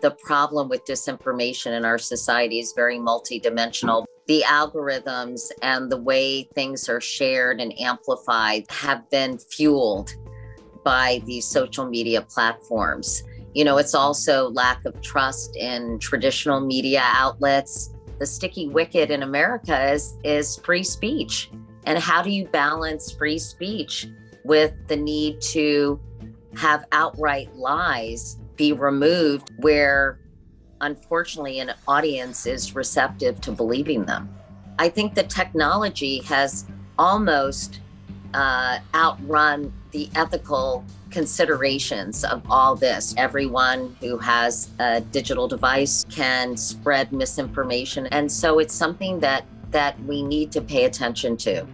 The problem with disinformation in our society is very multidimensional. The algorithms and the way things are shared and amplified have been fueled by these social media platforms. You know, it's also lack of trust in traditional media outlets. The sticky wicket in America is, is free speech. And how do you balance free speech with the need to have outright lies be removed where unfortunately an audience is receptive to believing them? I think the technology has almost uh, outrun the ethical considerations of all this. Everyone who has a digital device can spread misinformation. And so it's something that that we need to pay attention to.